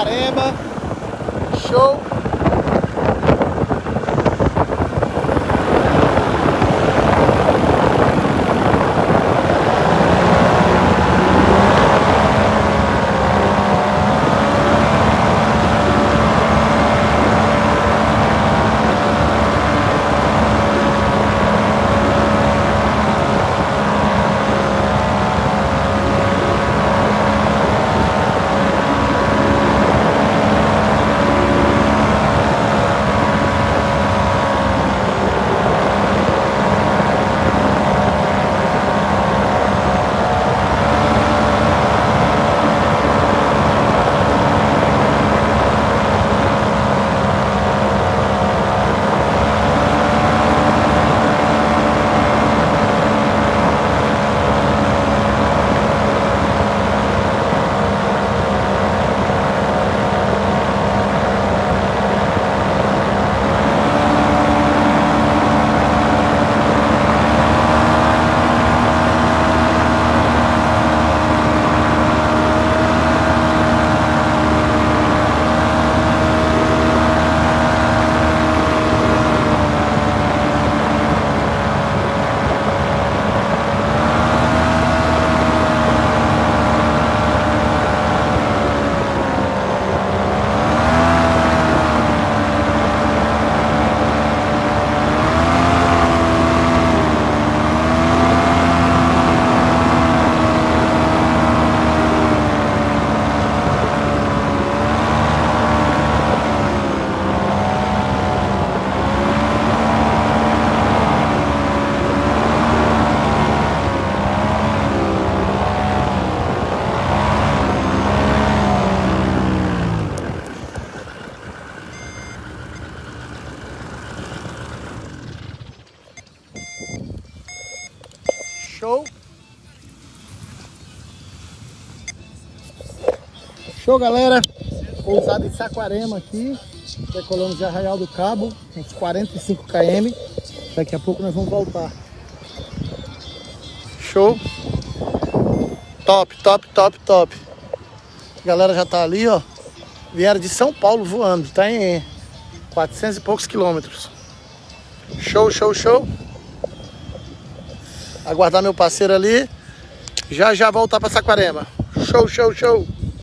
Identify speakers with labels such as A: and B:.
A: Saquarema. Show! Show. Show, galera. Pousada em Saquarema aqui. Decolamos de Arraial do Cabo, uns 45 km. Daqui a pouco nós vamos voltar. Show. Top, top, top, top. A galera já tá ali, ó. Vieram de São Paulo voando. Tá em 400 e poucos quilômetros. Show, show, show aguardar meu parceiro ali. Já já voltar para Saquarema. Show, show, show.